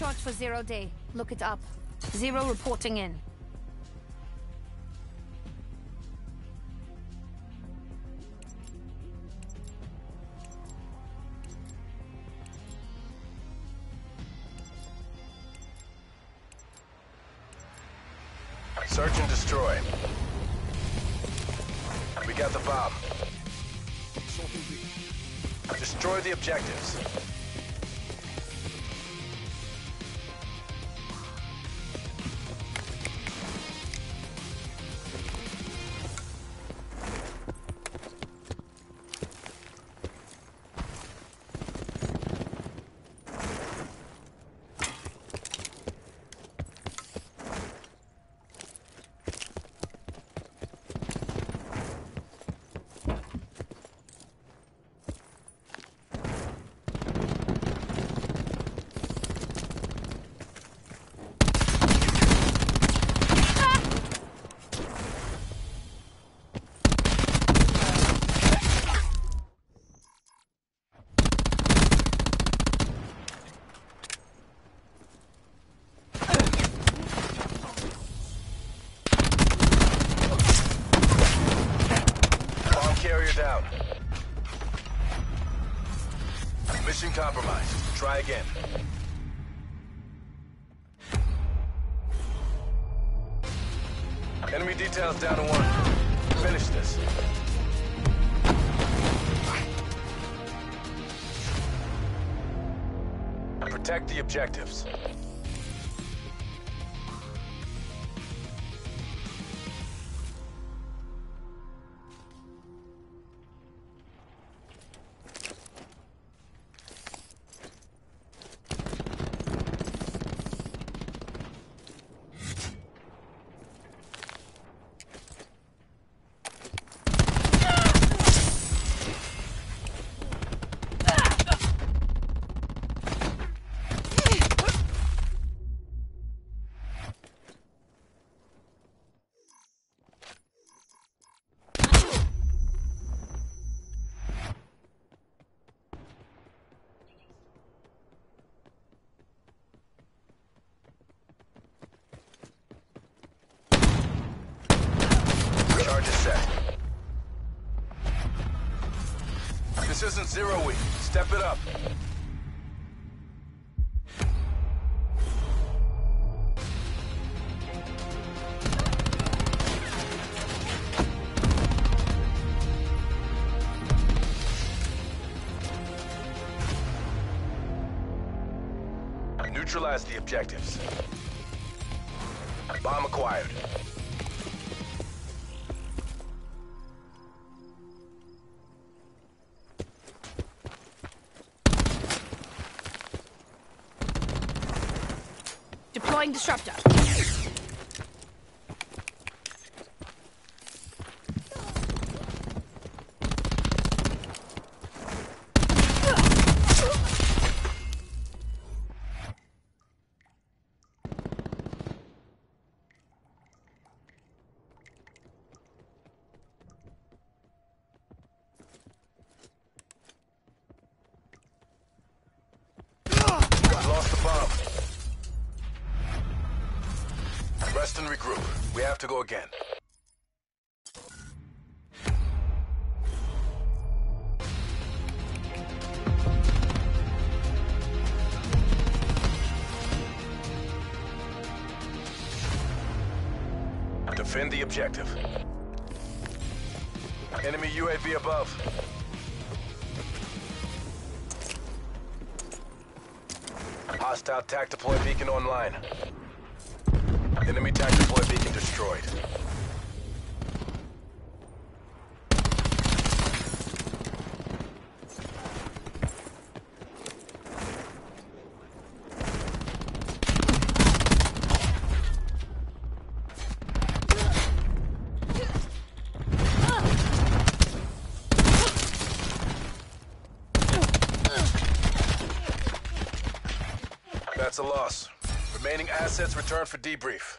short for zero day. Look it up. Zero reporting in. Search and destroy. We got the bomb. Destroy the objectives. Enemy details down to one. Finish this. Protect the objectives. Isn't zero week. Step it up. Neutralize the objectives. Deploying disruptor. Defend the objective. Enemy UAV above. Hostile TAC deploy beacon online. Enemy TAC deploy beacon destroyed. That's a loss. Remaining assets return for debrief.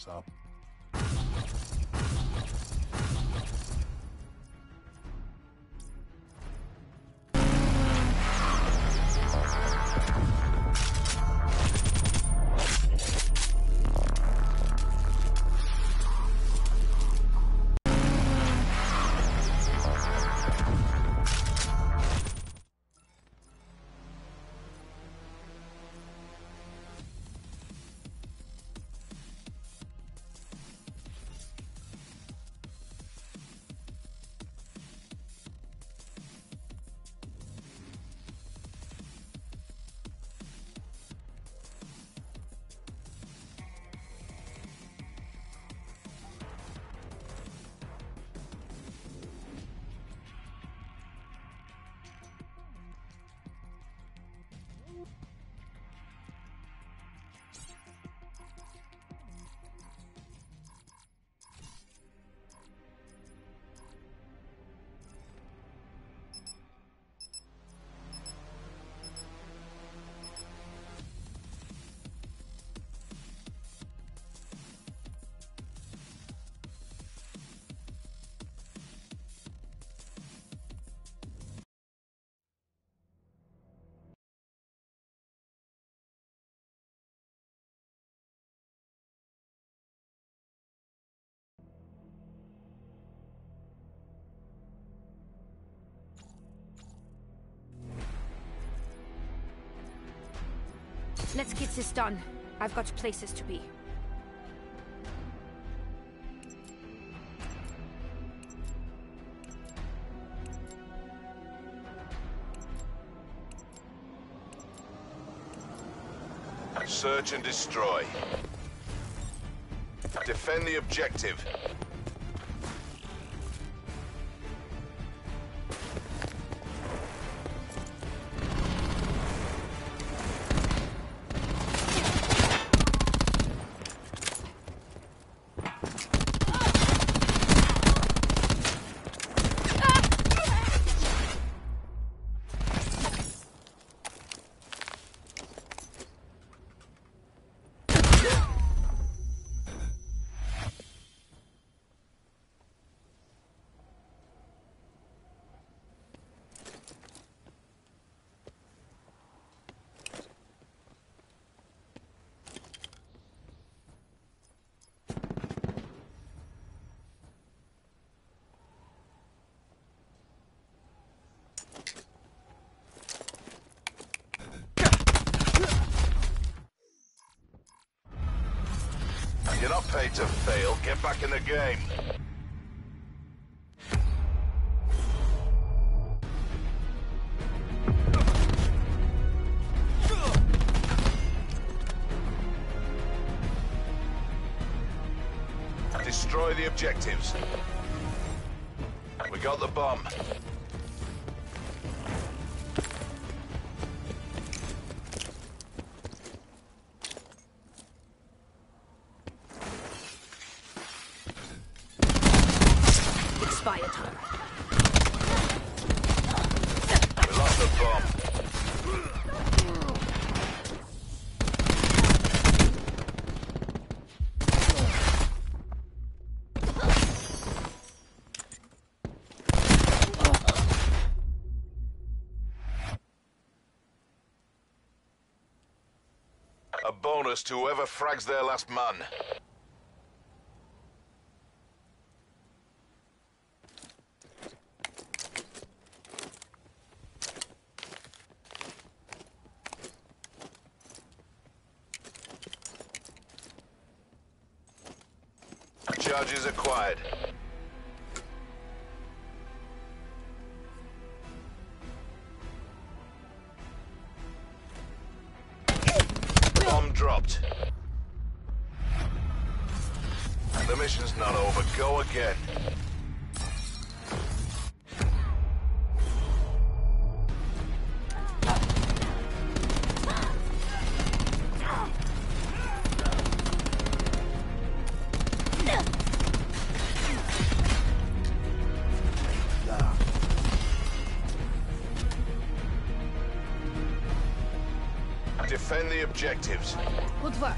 Sup? Let's get this done. I've got places to be. Search and destroy. Defend the objective. Not paid to fail. Get back in the game. Destroy the objectives. We got the bomb. A bonus to whoever frags their last man. Charges acquired. Objectives. Good work.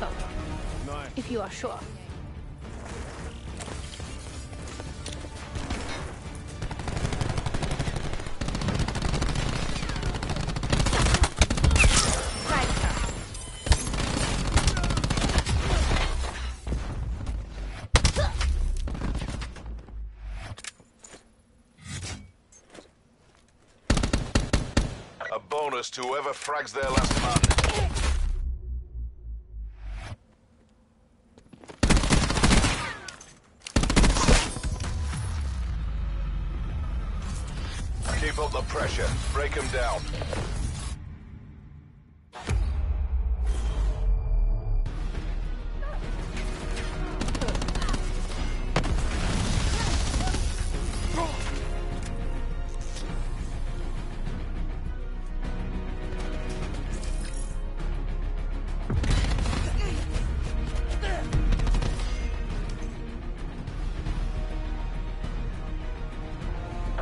Well, if you are sure. A bonus to whoever frags their last man. The pressure. Break them down.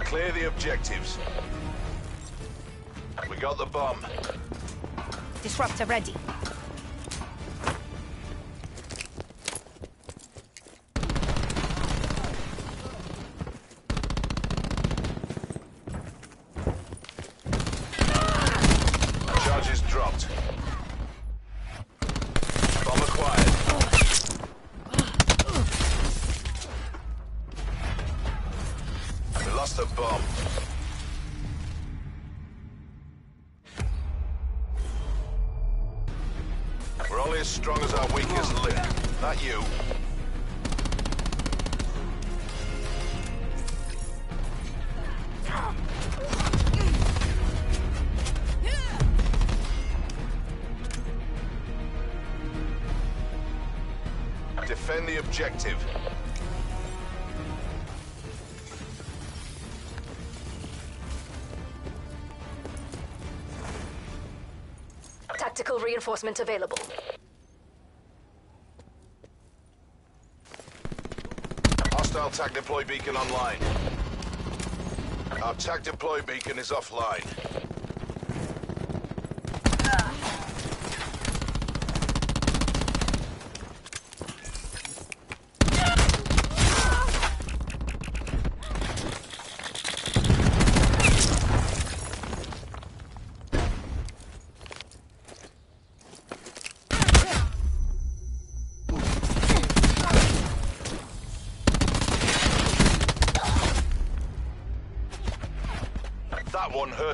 Clear the objectives. We got the bomb. Disruptor ready. Only as strong as our weakest link. Not you. Defend the objective. Tactical reinforcement available. Hostile TAC deploy beacon online. Our TAC deploy beacon is offline.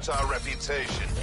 Our reputation.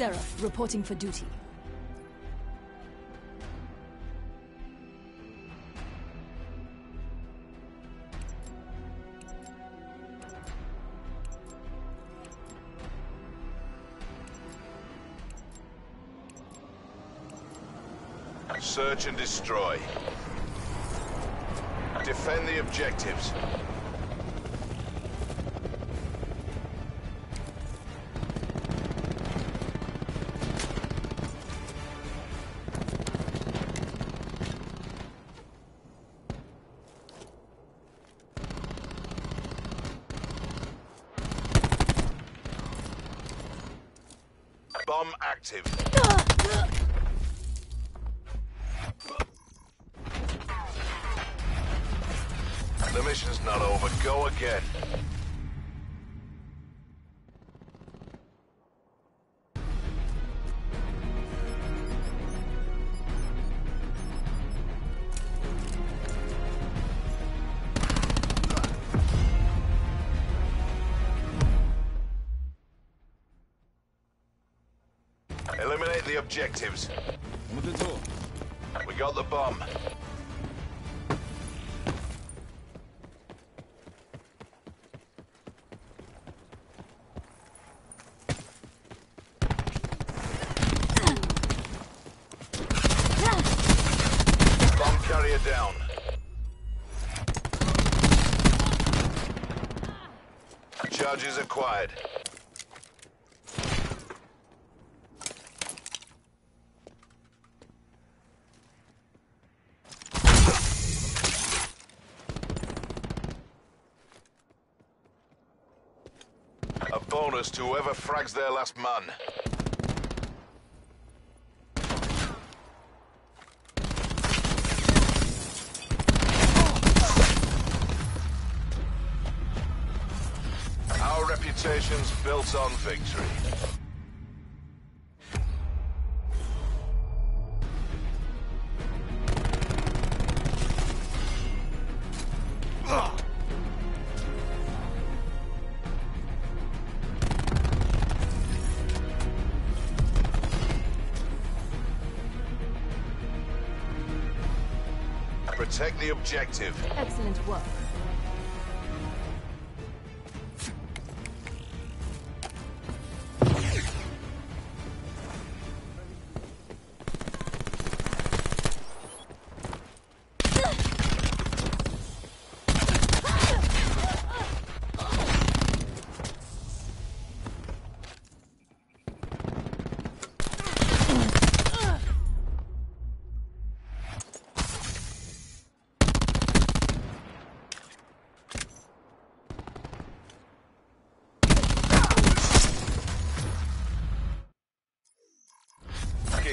Seraph reporting for duty. Search and destroy. Defend the objectives. The objectives. We got the bomb. Bomb carrier down. Charges acquired. To whoever frags their last man. Our reputation's built on victory. Protect the objective. Excellent work.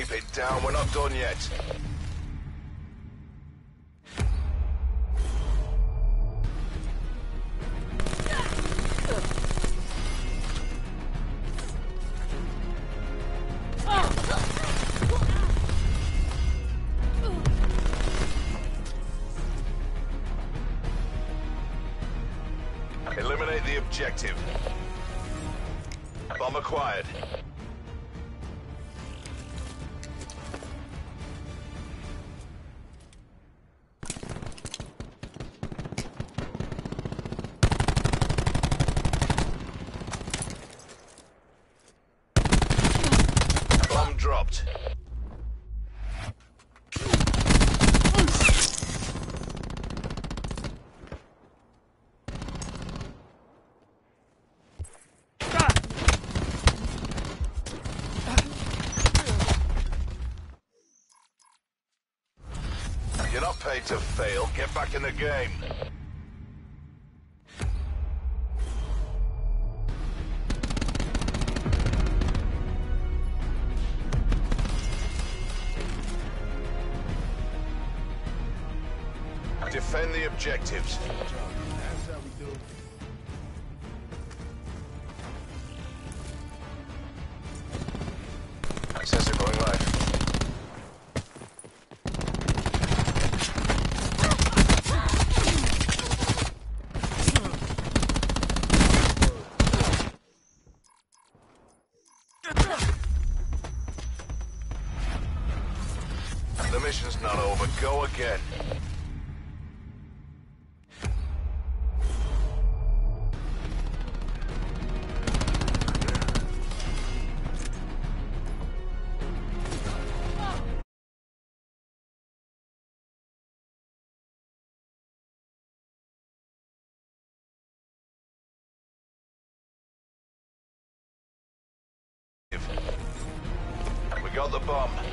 Keep it down, we're not done yet. To fail. Get back in the game. Defend the objectives. Got the bomb.